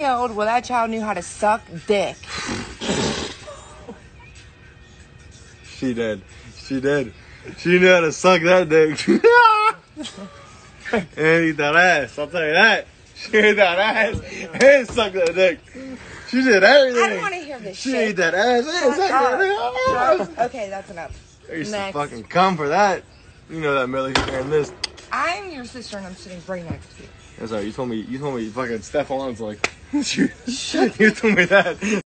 old when that child knew how to suck dick. She did. She did. She knew how to suck that dick. and eat that ass. I'll tell you that. She ate that ass and sucked that dick. She did everything. I don't want to hear this She shit. ate that ass and sucked that ass. Okay, that's enough. I used Next. to fucking come for that. You know that, Millie. And this. I'm your sister and I'm sitting right next to you. That's right. You told me. You told me. Fucking Stefan's like. You, you told me that.